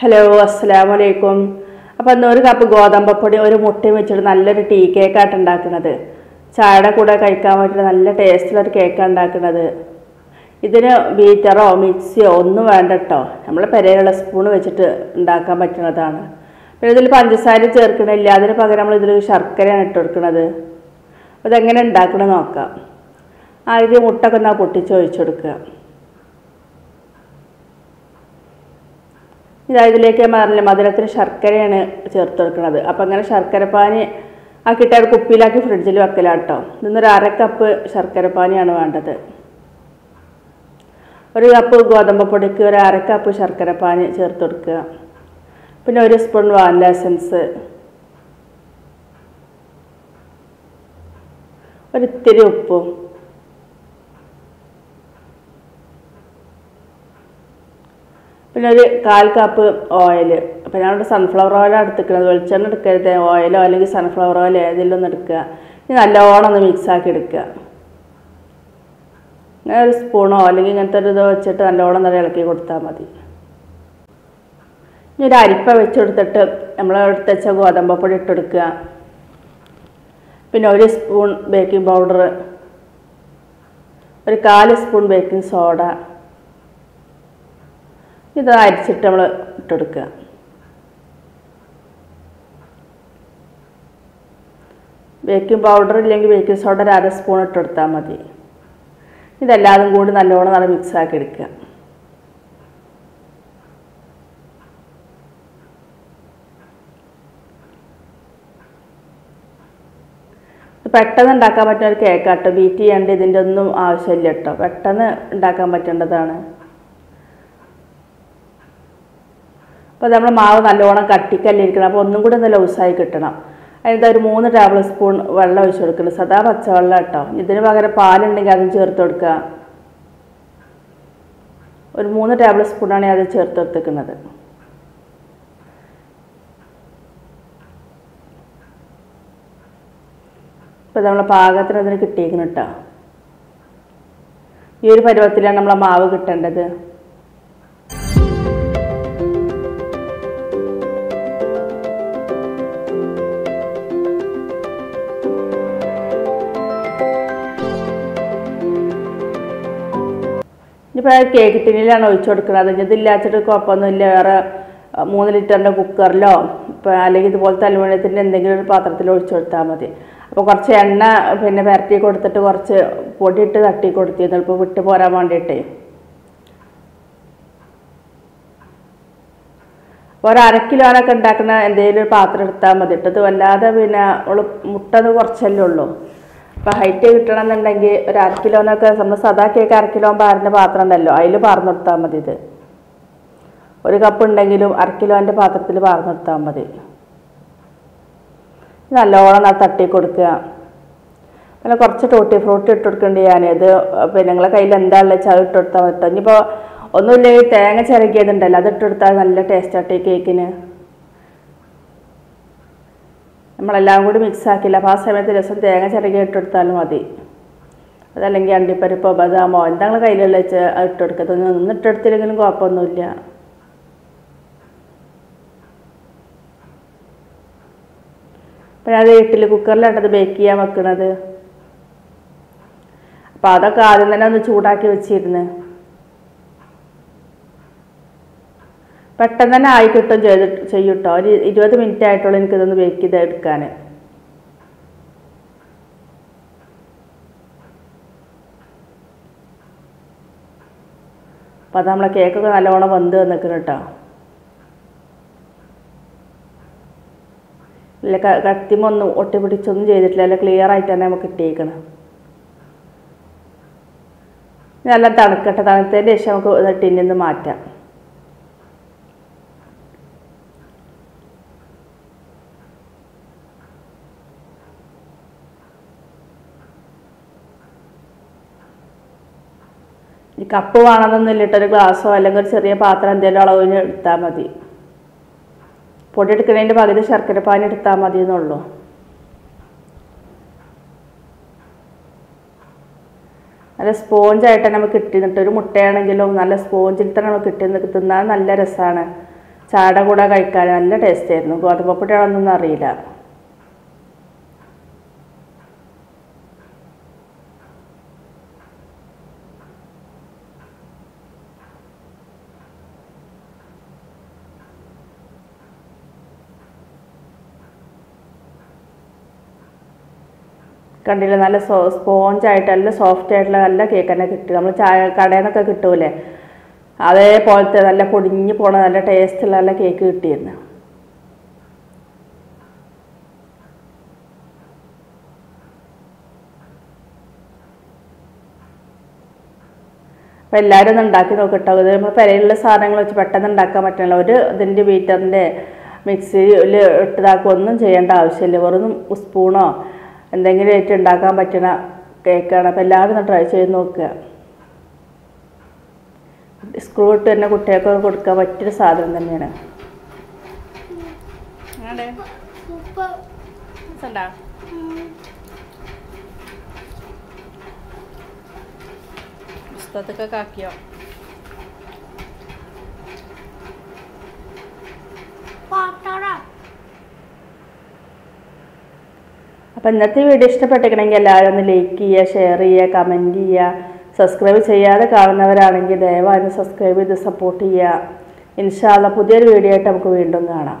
Hello അസ്സലാമു അലൈക്കും അപ്പോൾ ഇന്ന് ഒരു കപ്പ് ഗോതമ്പപ്പൊടി ഒരു മുട്ടയും വെച്ചിട്ട് നല്ലൊരു ടീ കേക്കായിട്ട് ഉണ്ടാക്കുന്നത്. ചായയുടെ കൂടെ കഴിക്കാൻ വേണ്ടിയിട്ട് നല്ല ടേസ്റ്റിലൊരു കേക്കാണ് ഉണ്ടാക്കുന്നത്. ഇതിന് ബീറ്ററോ മിക്സിയോ ഒന്നും വേണ്ട കേട്ടോ നമ്മൾ പെരയിലുള്ള സ്പൂൺ വെച്ചിട്ട് ഉണ്ടാക്കാൻ പറ്റുന്നതാണ്. പിന്നെ ഇതിൽ പഞ്ചസാര ചേർക്കണില്ല. അതിന് പകരം നമ്മൾ ഇതിൽ ശർക്കരയാണ് ഇട്ട് കൊടുക്കുന്നത് അപ്പോൾ ഇതെങ്ങനെ ഉണ്ടാക്കണമെന്ന് നോക്കാം. ആദ്യം മുട്ടൊക്കെ ഒന്ന് പൊട്ടിച്ച് ഒഴിച്ചു കൊടുക്കുക. ഇതാ ഇതിലേക്ക് ഞാൻ മധുരത്തിന് ശർക്കരയാണ് ചേർത്ത് കൊടുക്കുന്നത്. അപ്പം അങ്ങനെ ശർക്കരപ്പാനി ആക്കിയിട്ട് ഒരു കുപ്പിയിലാക്കി ഫ്രിഡ്ജിൽ വെക്കലാണ് കേട്ടോ ഇന്നൊരു അര കപ്പ് ശർക്കരപ്പാനിയാണ് വേണ്ടത്. ഒരു കപ്പ് ഗോതമ്പ് പൊടിക്ക് ഒരു അര കപ്പ് ശർക്കരപ്പാനി ചേർത്ത് കൊടുക്കുക. പിന്നെ ഒരു സ്പൂൺ വാനില എസൻസ് ഒരിത്തിരി ഉപ്പും. പിന്നെ ഒരു കാൽ കപ്പ് ഓയിൽ അപ്പോൾ ഞാനിവിടെ സൺഫ്ലവർ ഓയിലാണ് എടുത്തിരിക്കുന്നത്. വെളിച്ചെണ്ണ എടുക്കരുത്. ഓയിലോ അല്ലെങ്കിൽ സൺഫ്ലവർ ഓയിൽ ഏതെങ്കിലും എടുക്കുക. ഇനി നല്ലോണം ഒന്ന് മിക്സാക്കി എടുക്കുക. ഇങ്ങനെ ഒരു സ്പൂണോ അല്ലെങ്കിൽ ഇങ്ങനത്തെ ഒരു ഇത് വെച്ചിട്ട് നല്ലോണം നല്ല ഇളക്കി കൊടുത്താൽ മതി. ഇനി ഒരു അരിപ്പ വെച്ചെടുത്തിട്ട് നമ്മൾ എടുത്ത് വെച്ച ഗോതമ്പപ്പൊടി ഇട്ട് കൊടുക്കുക. പിന്നെ ഒരു സ്പൂൺ ബേക്കിംഗ് പൗഡർ ഒരു കാൽ സ്പൂൺ ബേക്കിംഗ് സോഡ ഇത് അരിച്ചിട്ട് നമ്മൾ ഇട്ടെടുക്കുക. ബേക്കിംഗ് പൗഡർ ഇല്ലെങ്കിൽ ബേക്കിംഗ് സോഡ ഒരു അര സ്പൂൺ ഇട്ടെടുത്താൽ മതി. ഇതെല്ലാതും കൂടി നല്ലോണം നല്ല മിക്സ് ആക്കി എടുക്കുക. പെട്ടെന്ന് ഉണ്ടാക്കാൻ പറ്റുന്ന ഒരു കേക്കാട്ടോ ബീറ്റ് ചെയ്യേണ്ട ഇതിന്റെ ഒന്നും ആവശ്യമില്ല കേട്ടോ. പെട്ടെന്ന് ഉണ്ടാക്കാൻ പറ്റേണ്ടതാണ്. അപ്പോൾ നമ്മൾ മാവ് നല്ലോണം കട്ടിക്കല്ലിരിക്കണം. അപ്പോൾ ഒന്നും കൂടി ഒന്ന് ലൂസായി കിട്ടണം. അതിനകത്ത് ഒരു മൂന്ന് ടേബിൾ സ്പൂൺ വെള്ളം ഒഴിച്ച് കൊടുക്കണം. സദാ പച്ചവെള്ളം കേട്ടോ ഇതിന് പകരം പാലുണ്ടെങ്കിൽ അതും ചേർത്ത് കൊടുക്കുക. ഒരു മൂന്ന് ടേബിൾ സ്പൂണാണ് അത് ചേർത്ത് കൊടുത്തിരിക്കുന്നത്. ഇപ്പോൾ നമ്മളെ പാകത്തിന് അതിന് കിട്ടിയിരിക്കണം കേട്ടോ ഈ ഒരു പരുവത്തിലാണ് നമ്മളെ മാവ് കിട്ടേണ്ടത്. ഇനിയിപ്പോൾ കേക്ക് ടിന്നിലാണ് ഒഴിച്ചു കൊടുക്കുന്നത്. ഇനി ഇതില്ലാച്ചിട്ട് കുഴപ്പമൊന്നുമില്ല. വേറെ മൂന്ന് ലിറ്ററിന്റെ കുക്കറിലോ ഇപ്പോൾ അല്ലെങ്കിൽ ഇതുപോലത്തെ അലുമിനിയത്തിന്റെ എന്തെങ്കിലും ഒരു പാത്രത്തിൽ ഒഴിച്ചു കൊടുത്താൽ മതി. അപ്പോൾ കുറച്ച് എണ്ണ പിന്നെ പുരട്ടി കൊടുത്തിട്ട് കുറച്ച് പൊടിയിട്ട് തട്ടി കൊടുത്തിരുന്നു. ഇപ്പോൾ വിട്ട് പോരാൻ വേണ്ടിയിട്ടേ. ഒരു അര ഉണ്ടാക്കുന്ന എന്തെങ്കിലും ഒരു പാത്രം എടുത്താൽ മതി. ഇട്ടത് വല്ലാതെ പിന്നെ മുട്ടത് കുറച്ചല്ലേ ഉള്ളൂ. അപ്പോൾ ഹൈറ്റ് കിട്ടണമെന്നുണ്ടെങ്കിൽ ഒരു അര കിലോനൊക്കെ നമ്മൾ സദാ കേക്ക് അര കിലോ പാരുന്ന പാത്രം ഉണ്ടല്ലോ? അതിൽ പാർന്നു കൊടുത്താൽ മതി ഇത്. ഒരു കപ്പ് ഉണ്ടെങ്കിലും അര കിലോന്റെ പാത്രത്തിൽ പാർന്നു കൊടുത്താൽ മതി. നല്ലോണം തട്ടി കൊടുക്കുക. പിന്നെ കുറച്ച് ടോട്ടി ഫ്രൂട്ടി ഇട്ട് കൊടുക്കേണ്ടി ഞാൻ ഇത് പിന്നെ നിങ്ങളെ കയ്യിൽ എന്താ ഉള്ളത് ഇട്ട് കൊടുത്താൽ മതി ഇനിയിപ്പോൾ ഒന്നുമില്ലെങ്കിൽ തേങ്ങ ചിരകിയതുണ്ടല്ലോ അത് ഇട്ട് കൊടുത്താൽ നല്ല ടേസ്റ്റ് ഈ കേക്കിന് നമ്മളെല്ലാം കൂടി മിക്സ് ആക്കില്ല അപ്പോൾ ആ സമയത്ത് രസം തേങ്ങ ചിരകി ഇട്ടെടുത്താലും മതി. അതല്ലെങ്കിൽ അണ്ടിപ്പരിപ്പോ ബദാമോ എന്താണ് കയ്യിലുള്ള വെച്ച് ഇട്ടെടുക്കുക ഇട്ടെടുത്തില്ലെങ്കിലും കുഴപ്പമൊന്നുമില്ല. പിന്നെ അത് ഇഡ്ഡലി കുക്കറിലാണ് ബേക്ക് ചെയ്യാൻ വെക്കണത്. അപ്പോൾ അതൊക്കെ ആദ്യം തന്നെ ഒന്ന് ചൂടാക്കി വെച്ചിരുന്ന്. പെട്ടെന്ന് തന്നെ ആയി കിട്ടും ചെയ്ത് ചെയ്യും കേട്ടോ ഒരു ഇരുപത് മിനിറ്റ് ആയിട്ടുള്ളൂ എനിക്കിതൊന്ന് ബേക്ക് ചെയ്ത് എടുക്കാൻ അപ്പോൾ അത് നമ്മളെ കേക്കൊക്കെ നല്ലവണ്ണം വെന്ത് വന്നിക്കണം കേട്ടോ. ഇല്ല ക- കത്തിമൊന്നും ഒട്ടിപ്പിടിച്ചൊന്നും ചെയ്തിട്ടില്ല. അല്ല ക്ലിയർ ആയിട്ട് തന്നെ നമുക്ക് കിട്ടിയേക്കണം. നല്ല തണുക്കട്ടെ. തണുത്തതിന്റെ ശേഷം നമുക്ക് ടിന്നിൽ നിന്ന് മാറ്റാം. ഈ കപ്പ് വേണമെന്നൊന്നുമില്ല ഒരു ഗ്ലാസ്സോ അല്ലെങ്കിൽ ഒരു ചെറിയ പാത്രം എന്തെങ്കിലും അളവിന് എടുത്താൽ മതി. പൊടി എടുക്കുന്നതിന്റെ പകുതി ശർക്കര പാനി എടുത്താൽ മതി എന്നുള്ളൂ. നല്ല സ്പോഞ്ചായിട്ട് നമുക്ക് കിട്ടി നിന്നിട്ട് ഒരു മുട്ടയാണെങ്കിലും നല്ല സ്പോഞ്ചിൽ തന്നെ നമുക്ക് കിട്ടി നിൽക്ക് തിന്നാൻ നല്ല രസമാണ് ചാട കൂടെ കഴിക്കാൻ നല്ല ടേസ്റ്റ് ആയിരുന്നു. ഗോതമ്പ് ഗോതമ്പപ്പൊടിയാണെന്നൊന്നും അറിയില്ല. കണ്ടില്ല? നല്ല സോ സ്പോഞ്ചായിട്ട് നല്ല സോഫ്റ്റ് ആയിട്ടുള്ള നല്ല കേക്ക് തന്നെ കിട്ടും. നമ്മൾ ചായ കടയിൽ നിന്നൊക്കെ കിട്ടൂലേ? അതേപോലത്തെ നല്ല പൊടിഞ്ഞു പോണ നല്ല ടേസ്റ്റുള്ള നല്ല കേക്ക് കിട്ടിയിരുന്നു. അപ്പോൾ എല്ലാവരും ഒന്ന് ഉണ്ടാക്കി നോക്കട്ടോ. ഇത് നമ്മൾ പെരയിലുള്ള സാധനങ്ങൾ വെച്ച് പെട്ടെന്ന് ഉണ്ടാക്കാൻ പറ്റില്ല. ഒരു ഇതിന്റെ ബീറ്ററിന്റെ മിക്സിയിൽ ഇട്ടതാക്കുക ഒന്നും ചെയ്യേണ്ട ആവശ്യമില്ല. വെറും സ്പൂണോ എന്തെങ്കിലും ആയിട്ട് ഉണ്ടാക്കാൻ പറ്റണ കേക്കാണ്. അപ്പോൾ എല്ലാവരും ഒന്ന് ട്രൈ ചെയ്ത് നോക്കുക. സ്ക്രൂ ഇട്ട് തന്നെ കുട്ടികൾക്ക് കൊടുക്കാൻ പറ്റിയൊരു സാധനം തന്നെയാണ്. പുസ്തകത്തൊക്കെ ആക്കിയോ അപ്പോൾ ഇന്നത്തെ വീഡിയോ ഇഷ്ടപ്പെട്ടിരിക്കണമെങ്കിൽ എല്ലാവരും ഒന്ന് ലൈക്ക് ചെയ്യുക ഷെയർ ചെയ്യുക കമന്റ് ചെയ്യുക സബ്സ്ക്രൈബ് ചെയ്യാതെ കാണുന്നവരാണെങ്കിൽ ദയവായി സബ്സ്ക്രൈബ് ചെയ്ത് സപ്പോർട്ട് ചെയ്യുക. ഇൻഷാല്ല പുതിയൊരു വീഡിയോ ആയിട്ട് നമുക്ക് വീണ്ടും കാണാം.